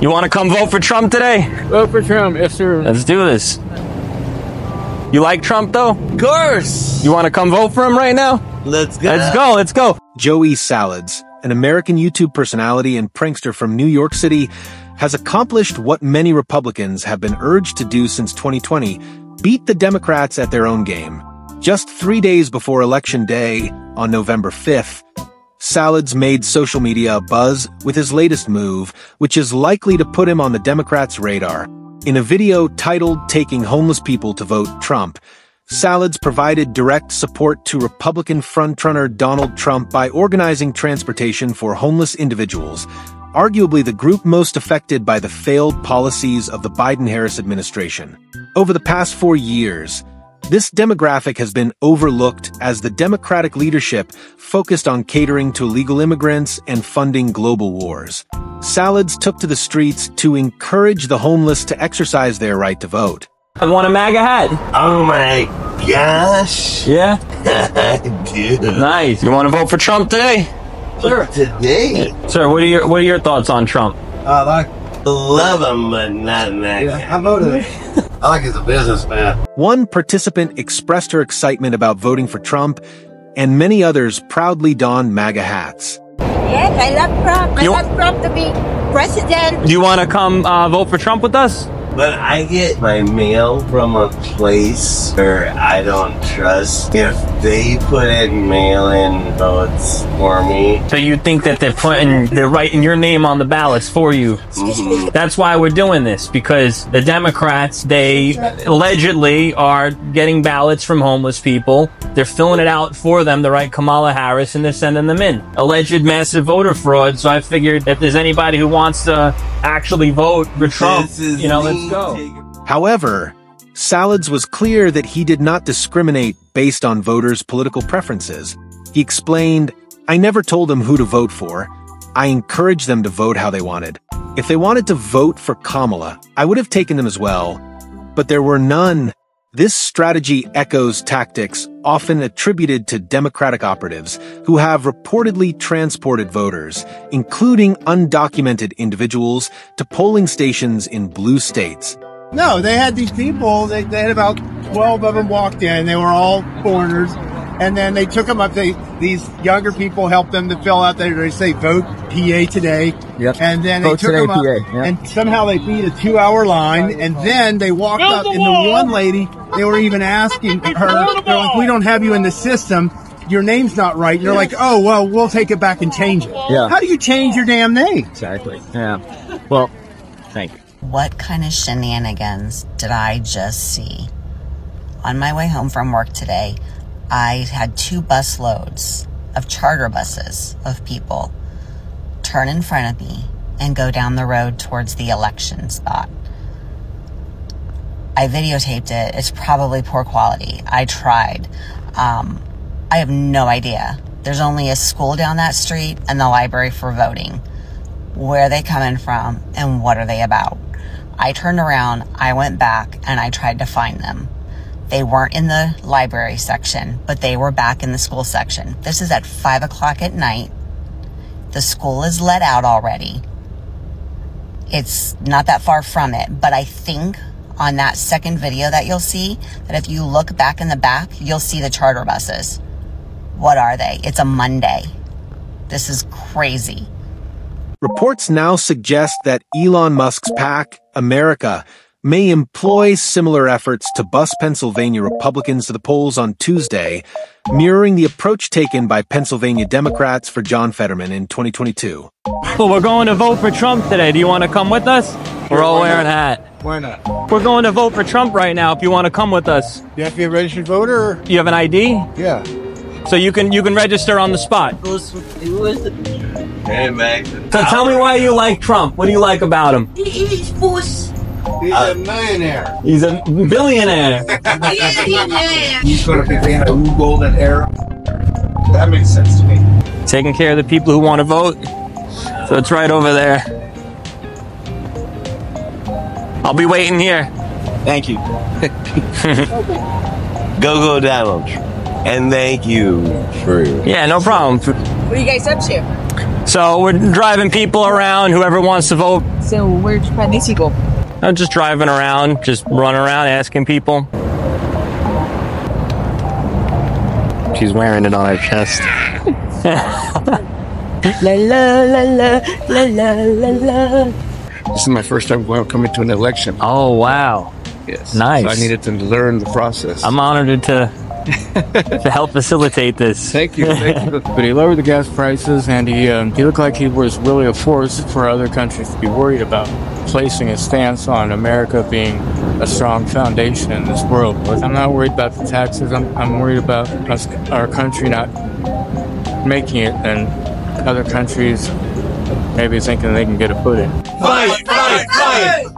You want to come vote for Trump today? Vote for Trump, yes, sir. Let's do this. You like Trump though? Of course. You want to come vote for him right now? Let's go. Let's go. Let's go. Joey Salads, an American YouTube personality and prankster from New York City, has accomplished what many Republicans have been urged to do since 2020 beat the Democrats at their own game. Just three days before Election Day, on November 5th, Salads made social media a buzz with his latest move, which is likely to put him on the Democrats' radar. In a video titled Taking Homeless People to Vote Trump, Salads provided direct support to Republican frontrunner Donald Trump by organizing transportation for homeless individuals, arguably the group most affected by the failed policies of the Biden-Harris administration. Over the past four years, this demographic has been overlooked as the Democratic leadership focused on catering to illegal immigrants and funding global wars. Salads took to the streets to encourage the homeless to exercise their right to vote. I want a MAGA hat. Oh my gosh. Yeah. Dude. Nice. You want to vote for Trump today? Sure. Today. Sir, what are your what are your thoughts on Trump? Uh, I like, Love him, but not that. yeah, I voted. I like he's a businessman. One participant expressed her excitement about voting for Trump, and many others proudly donned MAGA hats. Yes, I love Trump. I You- want Trump to be president. Do you want to come uh, vote for Trump with us? But I get my mail from a place where I don't trust. If they put in mail-in votes for me, So you think that they're putting they're writing your name on the ballots for you? Mm-hmm. That's why we're doing this because the Democrats they allegedly are getting ballots from homeless people. They're filling it out for them to write Kamala Harris and they're sending them in. Alleged massive voter fraud. So I figured if there's anybody who wants to actually vote for Trump, you know, go. However, Salads was clear that he did not discriminate based on voters' political preferences. He explained, I never told them who to vote for. I encouraged them to vote how they wanted. If they wanted to vote for Kamala, I would have taken them as well. But there were none. This strategy echoes tactics often attributed to Democratic operatives who have reportedly transported voters, including undocumented individuals, to polling stations in blue states. No, they had these people. They, they had about twelve of them walked in. They were all foreigners, and then they took them up. They these younger people helped them to fill out. They, they say vote PA today. Yep. And then Vote they took today, them up, PA, yeah. and somehow they beat a two-hour line. And then they walked up, and the one lady they were even asking her, they're like, "We don't have you in the system." Your name's not right. And they're like, oh, well, we'll take it back and change it. Yeah. How do you change your damn name? Exactly. Yeah. Well, thank you. What kind of shenanigans did I just see? On my way home from work today, I had two bus loads of charter buses of people turn in front of me and go down the road towards the election spot. I videotaped it. It's probably poor quality. I tried. Um, I have no idea. There's only a school down that street and the library for voting. Where are they coming from and what are they about? I turned around, I went back, and I tried to find them. They weren't in the library section, but they were back in the school section. This is at 5 o'clock at night. The school is let out already. It's not that far from it, but I think on that second video that you'll see, that if you look back in the back, you'll see the charter buses. What are they? It's a Monday. This is crazy. Reports now suggest that Elon Musk's PAC, America, may employ similar efforts to bus Pennsylvania Republicans to the polls on Tuesday, mirroring the approach taken by Pennsylvania Democrats for John Fetterman in 2022. Well, we're going to vote for Trump today. Do you want to come with us? We're all wearing a hat. Why not? We're going to vote for Trump right now. If you want to come with us, You have to be a registered voter? Or? you have an ID, Yeah. so you can you can register on the spot. Hey, back to So tell me why you like Trump. What do you like about him? He's force. He's a uh, millionaire. He's a billionaire. He's going to be in a new golden era. That makes sense to me. Taking care of the people who want to vote. So it's right over there. I'll be waiting here. Thank you. Go Go Donald. And thank you for Yeah, no problem. What are you guys up to? So we're driving people around. Whoever wants to vote, So where'd Panisi go? I'm just driving around, just running around asking people. She's wearing it on her chest. La la la la la la la la. This is my first time going coming to an election. Oh wow, Yes. Nice. So I needed to learn the process. I'm honored to to help facilitate this. Thank you. Thank you. But he lowered the gas prices, and he um, he looked like he was really a force for other countries to be worried about, placing a stance on America being a strong foundation in this world. I'm not worried about the taxes. I'm, I'm worried about us, our country not making it, and other countries maybe thinking they can get a foot in. Fight, fight, fight!